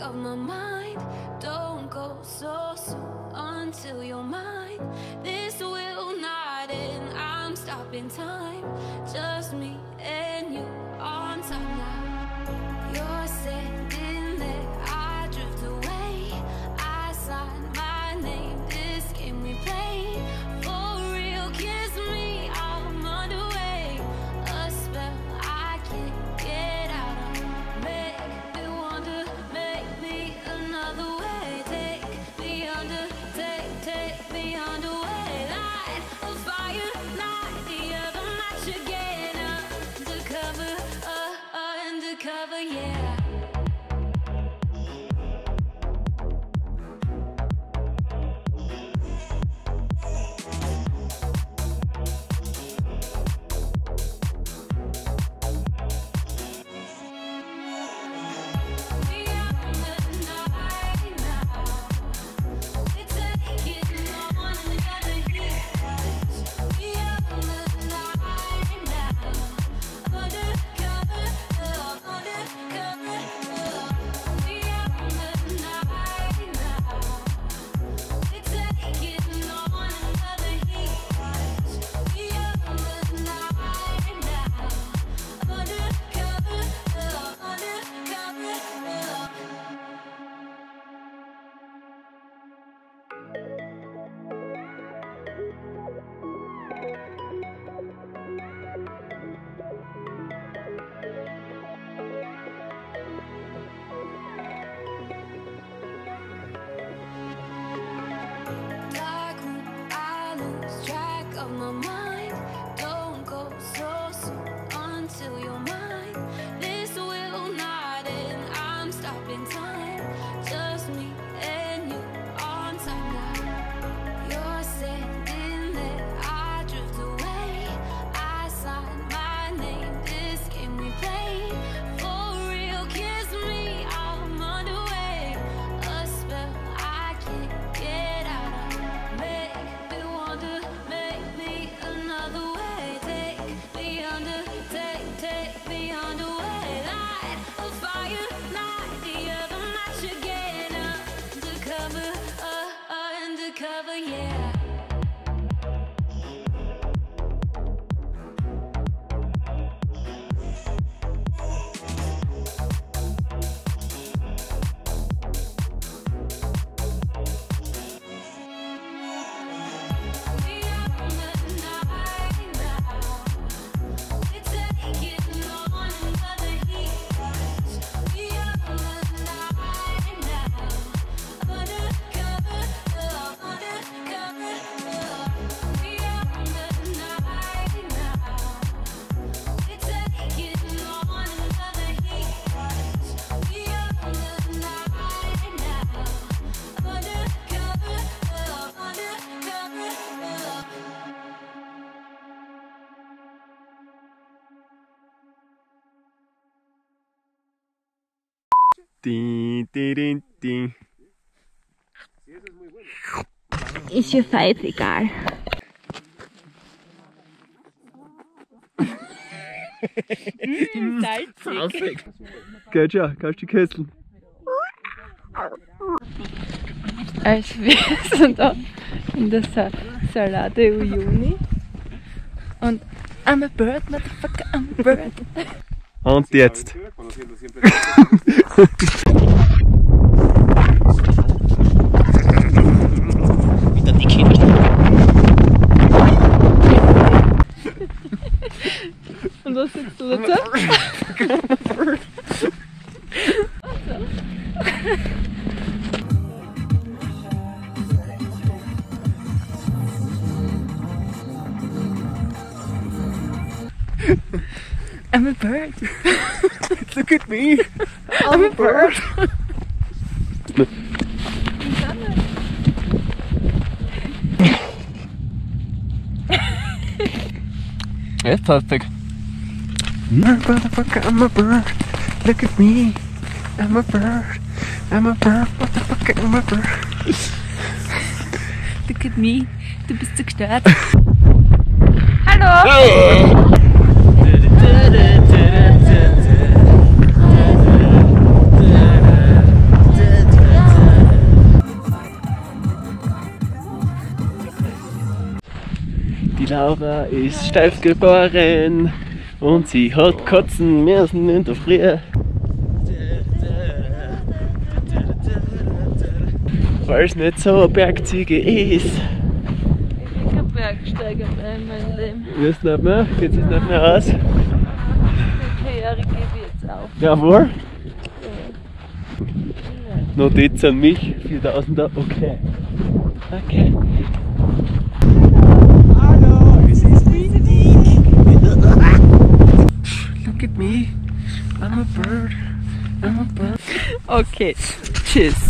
of my mind. Don't go so soon until you're mine. This will not end. I'm stopping time. Just me and you on time now. undercover. Yeah. Tin, tirin, tin. Ist ja völlig egal. Salzig. Geht schon, kannst du kesseln. Also wir sind da in der Sa Salar de Uyuni. Und I'm a bird, motherfucker, I'm a bird. Und jetzt. Und was sagst du dazu? I'm a bird. Look at me. I'm a bird. It's perfect. Motherfucker, I'm a bird. Look at me. I'm a bird. I'm a bird. Motherfucker, I'm a bird. Look at me. Du bist so gestört. Hallo! Laura ist steif geboren und sie hat kotzen müssen in der Früh. Weil es nicht so ein Bergziege ist. Ich bin kein Bergsteiger mehr in meinem Leben. Wirst nicht mehr? Geht es nicht mehr aus? Die Karriere gebe ich jetzt auf. Jawohl. Notiz an mich, 4000er, okay. Okay. Look at me, I'm a bird, I'm a bird. Okay, tschüss.